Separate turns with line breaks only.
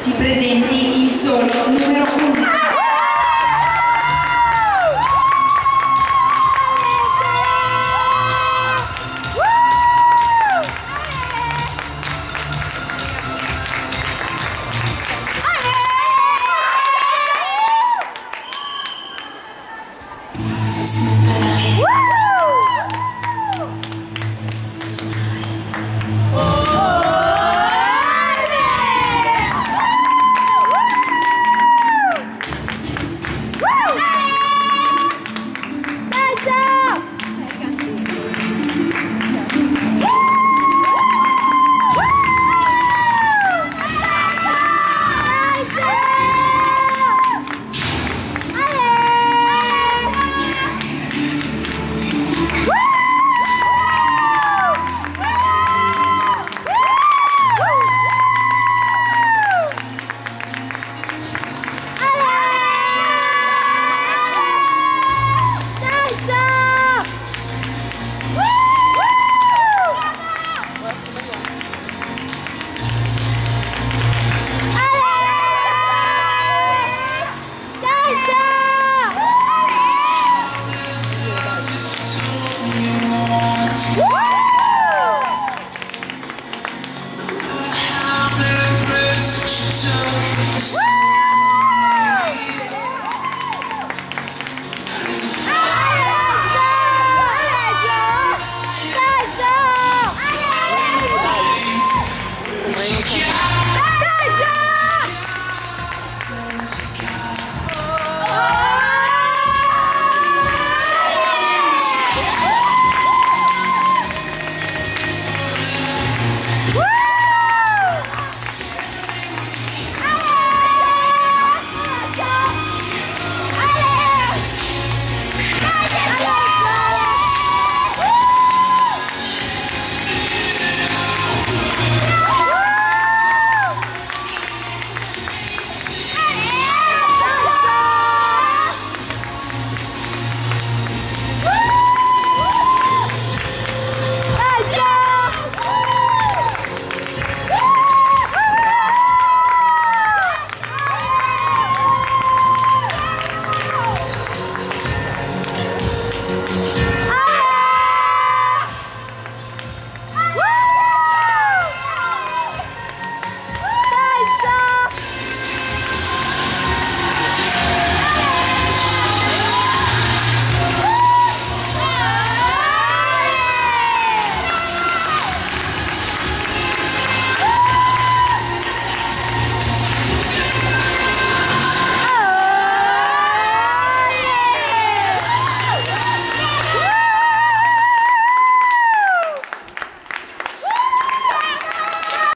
si presenti il solo numero 11.
How